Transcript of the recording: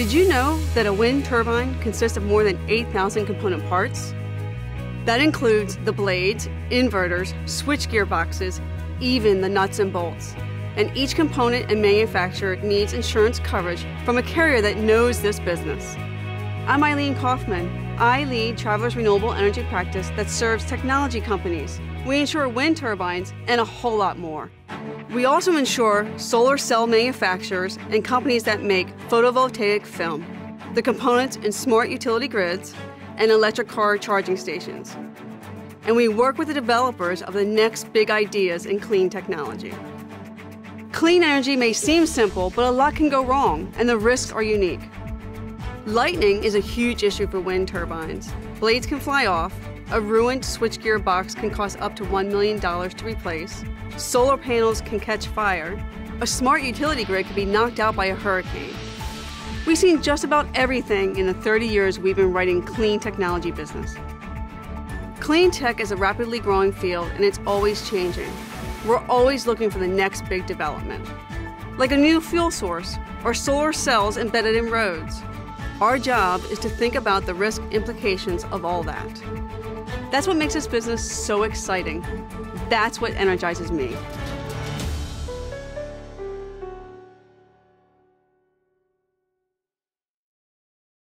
Did you know that a wind turbine consists of more than 8,000 component parts? That includes the blades, inverters, switchgear boxes, even the nuts and bolts. And each component and manufacturer needs insurance coverage from a carrier that knows this business. I'm Eileen Kauffman. I lead Travelers Renewable Energy practice that serves technology companies. We insure wind turbines and a whole lot more. We also insure solar cell manufacturers and companies that make photovoltaic film, the components in smart utility grids, and electric car charging stations. And we work with the developers of the next big ideas in clean technology. Clean energy may seem simple, but a lot can go wrong, and the risks are unique. Lightning is a huge issue for wind turbines. Blades can fly off, a ruined switchgear box can cost up to $1 million to replace, solar panels can catch fire, a smart utility grid can be knocked out by a hurricane. We've seen just about everything in the 30 years we've been writing clean technology business. Clean tech is a rapidly growing field and it's always changing. We're always looking for the next big development, like a new fuel source or solar cells embedded in roads. Our job is to think about the risk implications of all that. That's what makes this business so exciting. That's what energizes me.